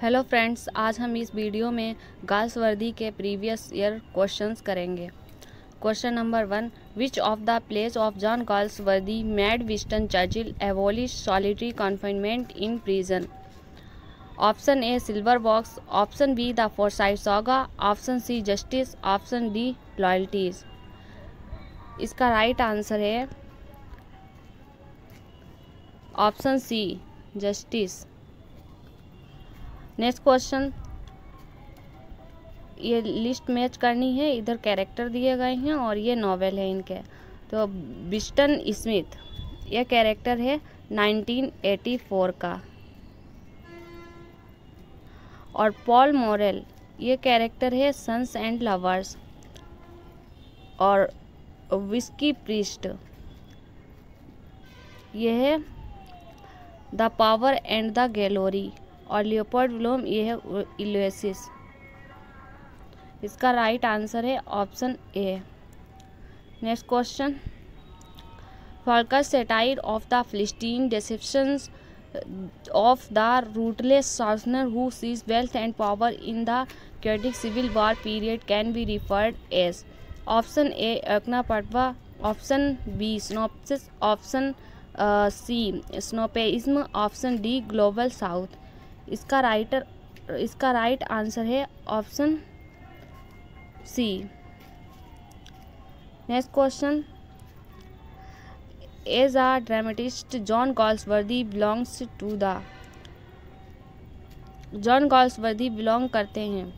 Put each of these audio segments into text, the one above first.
Hello friends आज हम इस वीडियो में गर्ल्स वर्दी के प्रीवियस ईयर क्वेश्चंस करेंगे। Question number one which of the plays of John Galsworthy made Winston Churchill abolish solitary confinement in prison option A Silver Box option B the Forsyte Saga option C Justice option D Loyalties इसका right right answer है option C Justice next question. ये list match करनी है, इधर character दिए गए हैं और ये नॉवेल है इनके। तो बिस्टन स्मिथ यह कैरेक्टर है 1984 का। और पॉल मोरेल, ये कैरेक्टर है सन्स एंड लवर्स। और विस्की प्रिस्ट यह है the Power and the Glory. और लियोपोर्ड ब्लूम, ये है इलोसिस इसका राइट आंसर है option A. Next question. Faulkner's satire of the Philistine deception of the rootless southerner who seize wealth and power in the क्रेडिक civil war period can be referred as. Option A अकना Patwa. Option B, synopsis. Option C Snopes option D, global south. इसका writer इसका right answer है option C next question as a dramatist John Galsworthy belongs to the John Galsworthy belong करते हैं।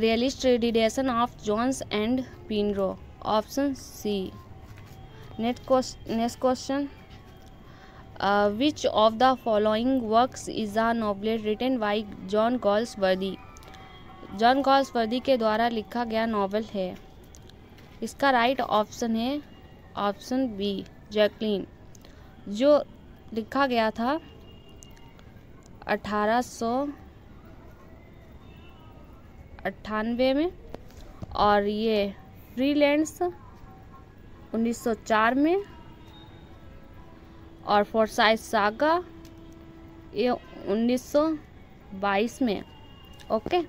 Realist tradition of Jones and Pinero option C next question next question which of the following works is a novelette written by John Galsworthy John Galsworthy के द्वारा लिखा गया novel है। इसका right option है option B Jocelyn जो लिखा गया था अठारह सौ अट्ठानवे में, और ये फ्रीलैंड्स 1904 में और फोर्साइज सागा ये 1922 में। ओके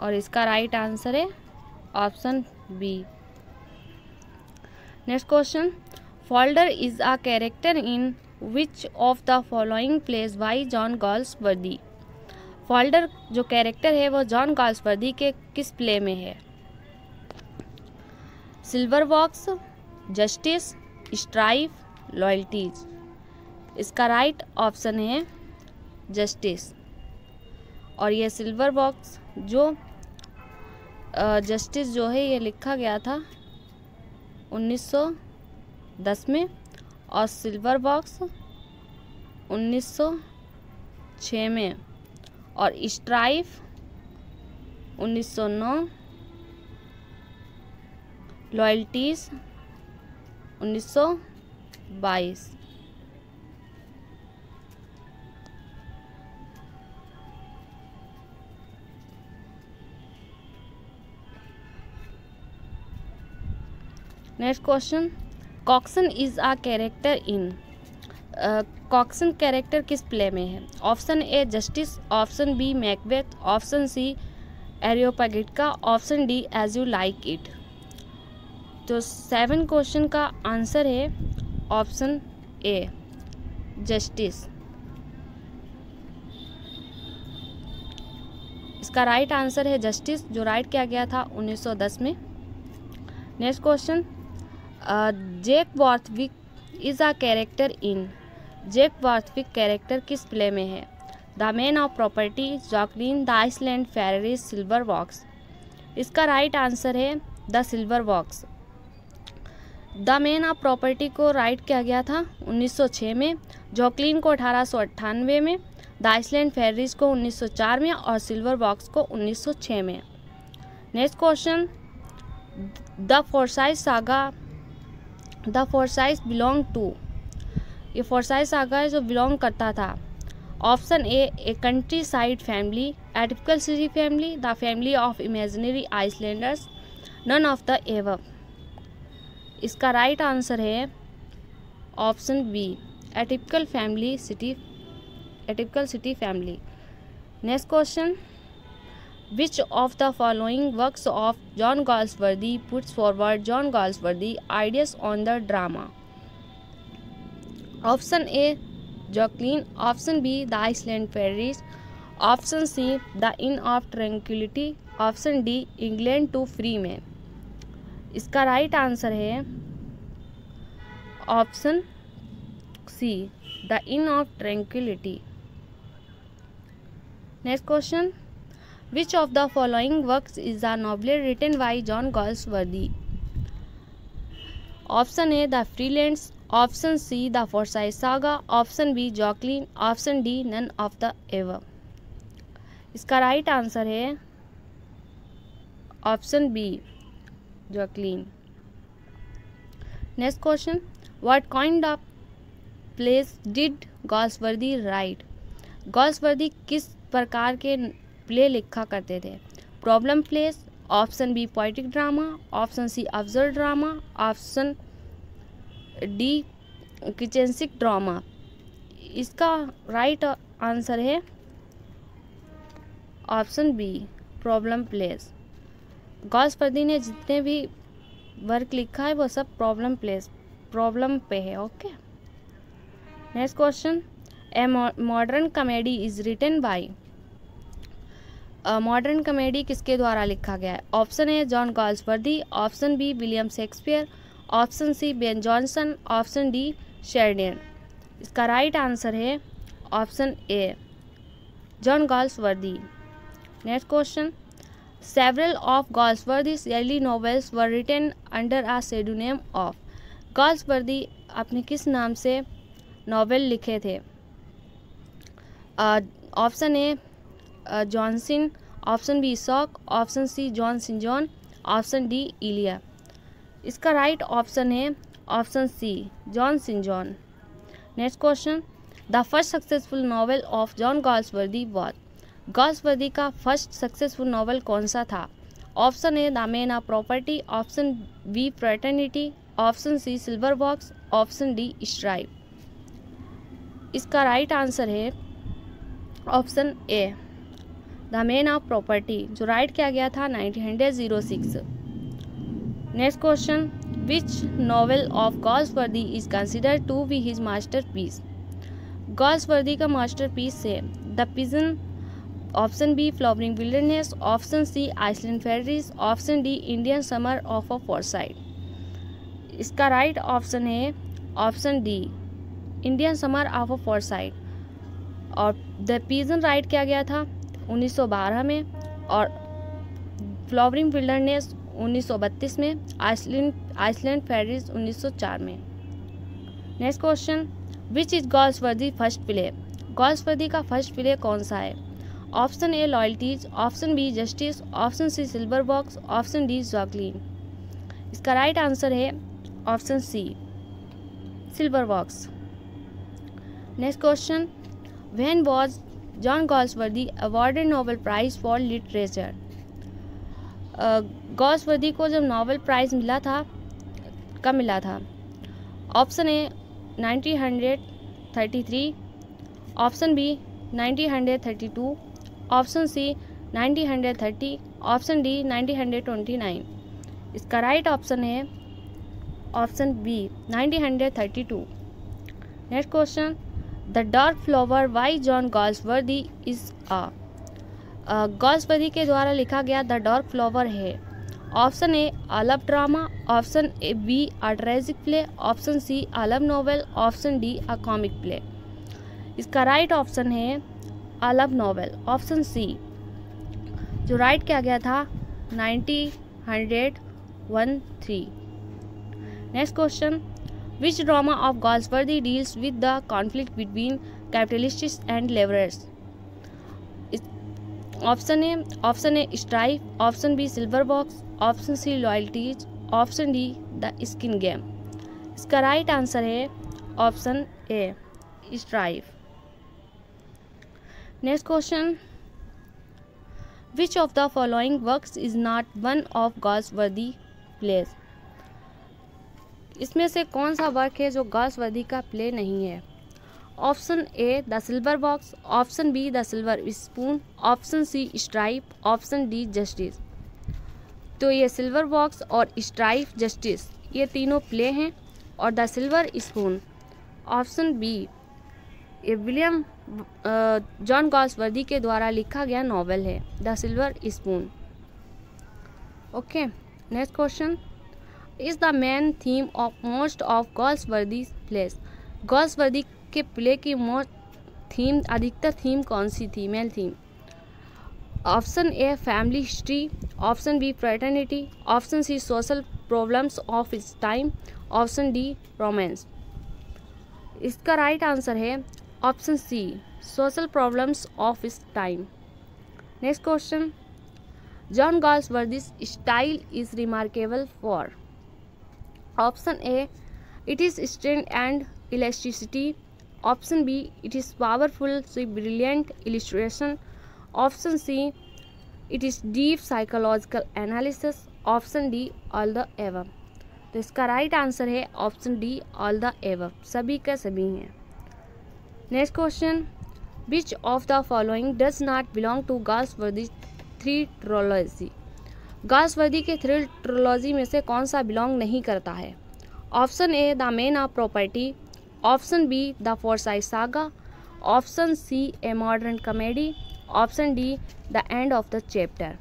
और इसका राइट आंसर है option B next question Falder is a character in which of the following plays by John Galsworthy Falder जो कैरेक्टर है वो जॉन गॉल्स वर्दी के किस प्ले में है? Silver box justice strife loyalties. इसका राइट ऑप्शन है जस्टिस और ये सिल्वर बॉक्स जो जस्टिस जो है, ये लिखा गया था 1910 में। और सिल्वर बॉक्स 1906 में। और स्ट्राइफ 1909 लॉयल्टीज 1900 बाईस। Next question Coxon is a character in Coxon character किस प्ले में है? Option A Justice option B Macbeth option C Areopagitica. Option D As You Like It तो सेवन क्वेश्चन का answer है option A, justice. इसका right answer है justice, जो right किया गया था 1910 में। Next question Jack Barthwick is a character in Jack Barthwick character किस प्ले में है? The Man of Property Jocelyn the Island Pharisees Silver Box इसका राइट आंसर है the Silver Box the Man of Property को right किया गया था 1906 में, जॉकलिन को अठारह सौ अट्ठानवे में, द आइसलैंड फेरिस को 1904 में और सिल्वर बॉक्स को 1906 में। Next question, the Forsyte Saga, the Forsytes belong to. ये फोरसाइज सागा है जो बिलोंग करता था। Option A a countryside family, a typical city family, the family of imaginary Islanders, none of the above इसका right answer है option B a typical family city a typical city family next question which of the following works of John Galsworthy puts forward John Galsworthy ideas on the drama option A Jocelyn option B the Island Pharisees option C the Inn of Tranquillity option D England to free man इसका right answer है option C the Inn of Tranquillity next question which of the following works is the novel written by John Galsworthy option A the Freelands option C the Forsyte Saga option B Jocelyn option D none of the above इसका right answer है option B Jocelyn next question what kind of plays did Galsworthy write Galsworthy किस प्रकार के play लिखा करते थे? Problem plays option B poetic drama option C absurd drama option D kitchen sink drama इसका right answer है option B problem plays Galsworthy ने जितने भी वर्क लिखा है, वो सब प्रॉब्लम प्लेस प्रॉब्लम पे है okay next question a modern comedy is written by modern comedy किसके द्वारा लिखा गया है? Option A John Galsworthy option B William Shakespeare option C Ben Jonson option D Sheridan इसका राइट आंसर है option A John Galsworthy next question several of Galsworthy's early novels were written under a pseudonym of. Galsworthy अपने किस नाम से novel लिखे थे? Option A Johnson option B sock option C John Sinjohn option D Ilya इसका right option है option C John Sinjohn next question the first successful novel of John Galsworthy was Galsworthy का first successful novel कौन सा था? Option A the Man of Property, option B, fraternity, option C, Silver Box, option D, Strife. इसका right answer है option A the Man of Property, जो right किया गया था nineteen hundred zero six. Next question which novel of Galsworthy is consider to be his masterpiece Galsworthy का masterpiece है the pigeon option B, flowering wilderness option C, island Pharisees option D, Indian summer of a Forsyte इसका right option है option D Indian summer of a Forsyte और the pigeon right किया गया था 1912 में और flowering wilderness 1932 में, island Iceland pharisees 1904 में। Next question which is Galsworthy first play Galsworthy का फ़र्स्ट प्ले कौन सा है? Option A loyalties, option B justice, option C silver box, option D Jocelyn. इसका राइट आंसर है option C, silver box. Next question when was John Galsworthy awarded Nobel prize for literature Galsworthy को जब Nobel price मिला था, कब मिला था? Option A nineteen hundred thirty three, option B nineteen hundred thirty two option C nineteen hundred thirty, option D nineteen hundred twenty nine. इसका right option है option B nineteen hundred thirty two. Next question the dark flower by John Galsworthy is a Galsworthy के द्वारा लिखा गया the dark flower है। Option A a love drama option A B a tragic play option C a love novel option D a comic play इसका right option है a love novel, option C, जो right किया गया था ninety hundred one three. Next question which drama of Galsworthy deals with the conflict between capitalists and labourers option A option A strife option B silver box option C loyalties option D the skin game इसका right answer है option A strife next question which of the following works is not one of Galsworthy plays इसमें से कौन सा work है जो galls वर्दी का प्ले नहीं है? Option A the silver box option B the silver spoon option C strife option D justice तो ये सिल्वर बॉक्स और स्ट्राइप जस्टिस ये तीनों प्ले हैं और the silver spoon option B ये विलियम जॉन गॉल्सवर्दी के द्वारा लिखा गया नॉवेल है, the silver spoon. Okay, next question. Is the main theme of most of Galsworthy plays. Galsworthy के प्ले की मोस्ट थीम, अधिकतर थीम कौन सी थी? Main theme. Option A, family history. Option B, fraternity. Option C, social problems of his time. Option D, romance. इसका right answer है option C, social problems of his time. Next question, John Galsworthy's style is remarkable for. Option A, it is strength and electricity option B, it is powerful, C brilliant illustration. Option C, it is deep psychological analysis. Option D, all the above तो इसका right answer है option D, all the above सभी का सभी हैं। Next question which of the following does not belong to Galsworthy three trilogy Galsworthy के three trilogy में से कौन सा बिलोंग नहीं करता है? Option A the man of property option B the Forsyte saga option C a modern comedy option D the end of the chapter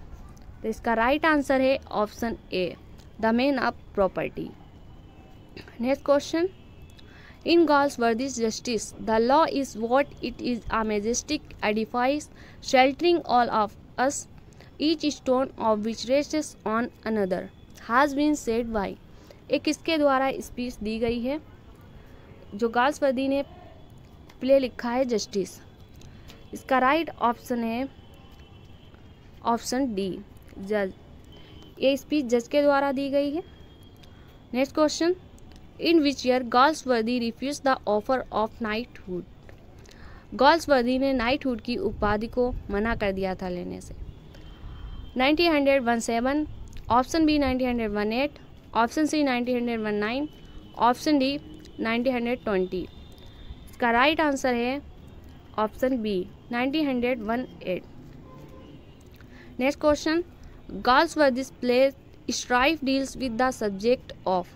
तो इसका राइट आंसर है option A the man of property next question in Galsworthy's justice the law is what it is a majestic edifice sheltering all of us each stone of which rests on another has been said by एक किसके द्वारा speech दी गई है? जो गाल्स वर्दी ने play लिखा है जस्टिस इसका राइट ऑप्शन है ऑप्शन डी जज ये स्पीच जज के द्वारा दी गई है. Next question in which year Galsworthy refuse the offer of knighthood Galsworthy ने नाइट हुड की उपाधि को मना कर दिया था लेने से। Nineteen hundred one seven option B nineteen hundred one eight option C nineteen hundred one nine option D nineteen hundred twenty इसका राइट आंसर है option B nineteen hundred one eight next question Galsworthy's play strife deals with the subject of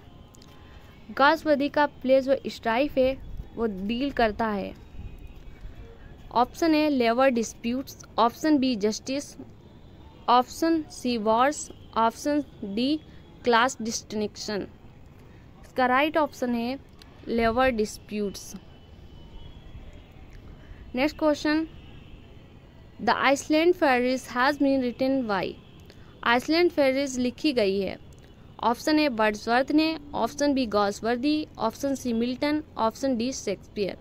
Galsworthy का play जो strife है, वो deal करता है। Option A, labour disputes. Option B, justice. Option C, wars. Option D, class distinction. इसका right option है, labour disputes. Next question. The island pharisees has been written by. Island pharisees लिखी गई है। Option A Wordsworth ने, option B Galsworthy, option C Milton, option D Shakespeare.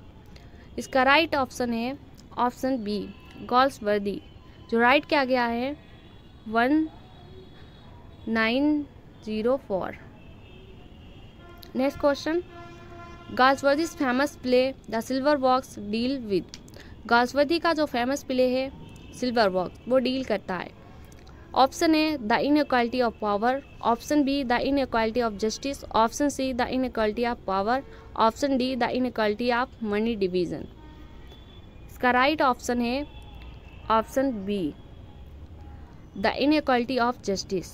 इसका right option है option B Galsworthy जो write क्या गया है? One nine zero four. Next question Galsworthy's famous play the silver box deal with Galsworthy का जो famous play है silver box वो डील करता है। Option A the inequality of power option B the inequality of justice option C the inequality of power option D the inequality of money division इसका right option है option B the inequality of justice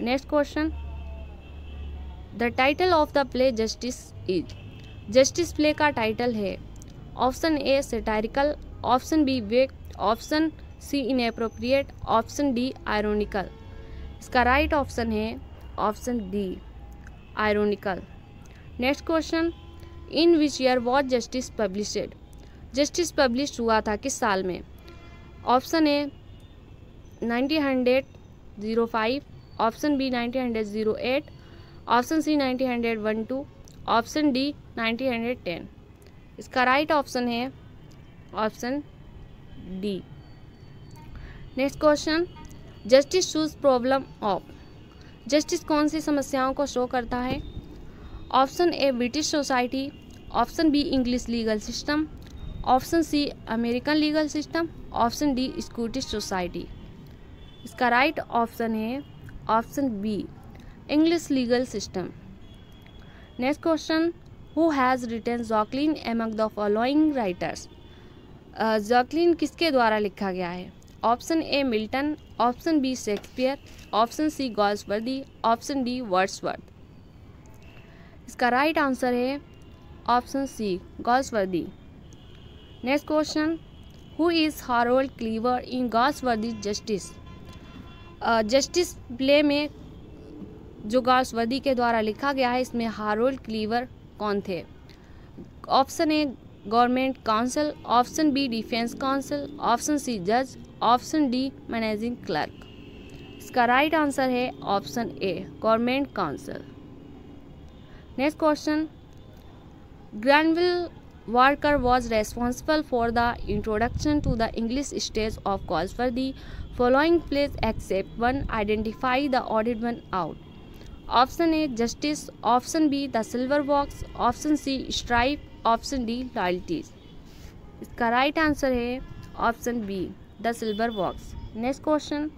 next question the title of the play justice is justice play का title है. Option A satirical option B weak option C inappropriate option D ironical. इसका right option है, option D ironical. Next question in which year what justice published justice publish हुआ था किस साल में? Option A nineteen hundred zero five option B nineteen hundred zero eight option C nineteen hundred one two option D nineteen hundred ten इसका right option है option D next question justice shows problem of justice कौन सी समस्याओं को show करता है? Option A British society option B English legal system option C American legal system option D Scottish society इसका right option है. Option B English legal system next question who has written Jocelyn among the following writers Jocelyn किसके द्वारा लिखा गया है? Option A Milton, option B Shakespeare, option C Galsworthy option D Wordsworth. इसका right answer है option C Galsworthy next question who is Harold Cleaver in Galsworthy justice? Justice play में जो Galsworthy के द्वारा लिखा गया है, इसमें हारोल्ड क्लीवर कौन थे? Option A government counsel option B defence counsel option C जज ऑप्शन डी, मैनेजिंग क्लर्क। इसका राइट आंसर है option A, government counsel. Next question Granville Barker was responsible for the introduction to the English stage of call for the following plays except one identify the odd one out option A justice option B the silver box option C strife option D loyalties इसका right answer है option B the silver box next question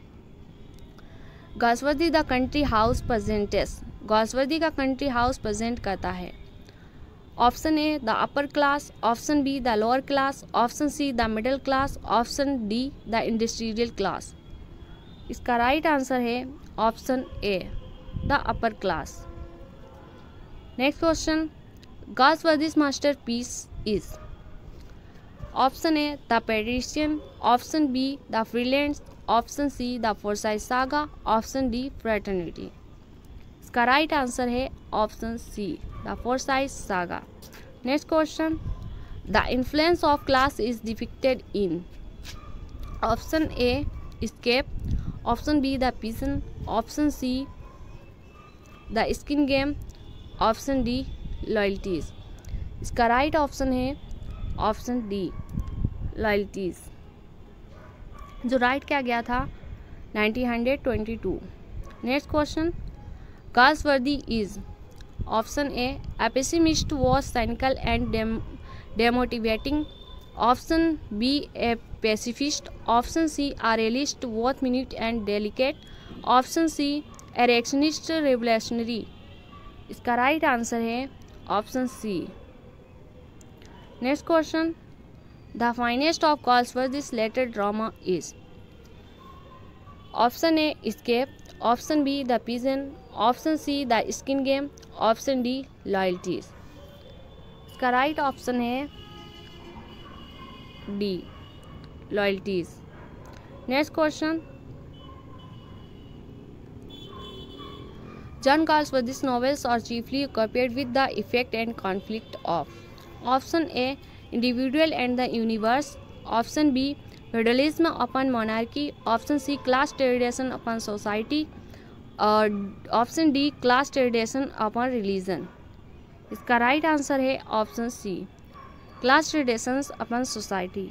Galsworthy the country house presents Galsworthy का country house present करता है. Option A the upper class option B the lower class option C the middle class option D the industrial class इसका right answer है option A the upper class next question masterpiece is. Option A, The Patrician. Option B, The Freelance. Option C, The Forsyth saga option D Fraternity. इसका right answer है option C the Forsyte saga next question the influence of class is depicted in option A escape option B the pigeon option C the skin game option D loyalties इसका right option है option D loyalties जो write क्या गया था nineteen hundred twenty two next question worthy is option A a pessimist was cynical and demotivating option B a pacifist option C a realist with minute and delicate option C a reactionist revolutionary इसका right answer है option C next question. The finest of calls for this later drama is option A escape option B the pigeon option C the skin game option D loyalties इसका right option है D loyalties next question John calls for this novels are chiefly coped with the effect and conflict of option A Individual and the Universe. Option B, Feudalism upon monarchy. Option C, Class tradition upon society. और option D class tradition upon religion इसका right answer है option C class traditions upon society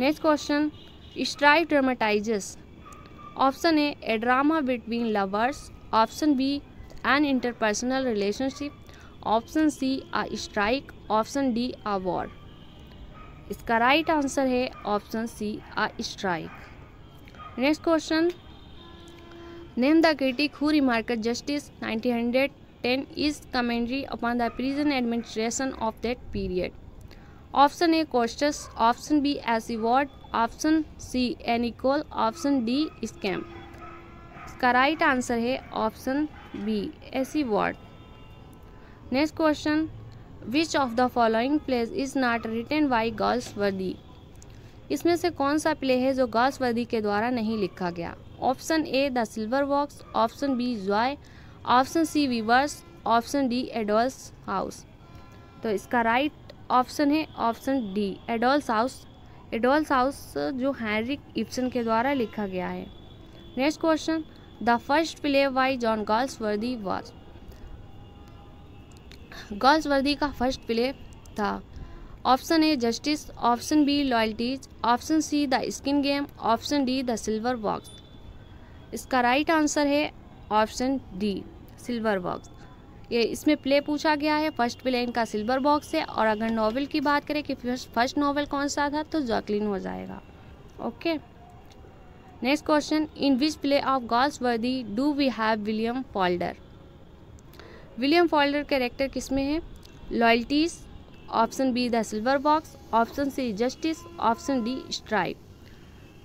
next question strike dramatises option A a drama between lovers option B an interpersonal relationship option C a strike, option D a war. इसका right answer है option C a strike. Next question. Name the critic who remark justice 1910 is commentary upon the prison administration of that period. Option A Costas option B AC Ward, option C Enicol option D scam. इसका right answer है option B AC Ward. Next question which of the following place is not written by Galsworthy इसमें से कौन सा play है जो Galsworthy के द्वारा नहीं लिखा गया? Option A the Silver Box option B Joy option C Weavers option D a Doll's House तो इसका राइट ऑप्शन है option D a Doll's House a Doll's House जो हैरिक इप्सन के द्वारा लिखा गया है। Next question the first play first John Galsworthy Galsworthy was worthy का फ़र्स्ट प्ले था। Option A, Justice. Option B, Loyalties. Option C, the Skin Game. Option D, the Silver Box. इसका right answer है option D, Silver Box. ये इसमें play पूछा गया है। First play इनका सिल्वर बॉक्स है। और अगर नॉवल की बात करें कि फ़र्स्ट फ़र्स्ट नॉवल कौन सा था तो जॉकलिन हो जाएगा। Okay. Next question. In which play of Galsworthy do we have William Falder William Falder character किसमें है? Loyalties, option B the Silver Box, option C Justice, option D Strife.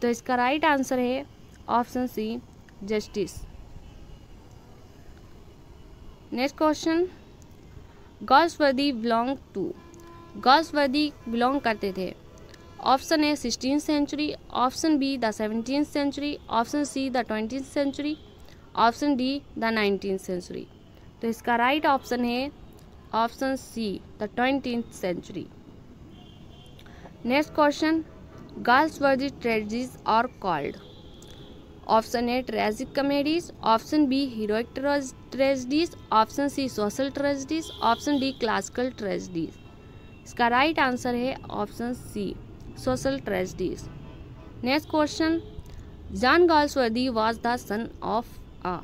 तो इसका राइट आंसर है option C Justice. Next question. Galsworthy belong to. Galsworthy belong करते थे। Option A sixteen century, option B the seventeen century, option C the twenty century, option D the nineteen century. तो इसका right option है option C the twenty century next question Galsworthy tragedies are called option A tragic comedies option B heroic tragedies option C social tragedies option D classical tragedies इसका right answer है option C social tragedies next question John Galsworthy was the son of a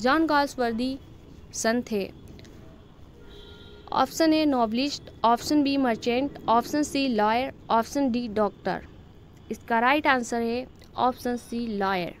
John Galsworthy son थे। Option A Nobelist option B, merchant, option C, lawyer, option D, doctor. इसका right answer है option C, lawyer.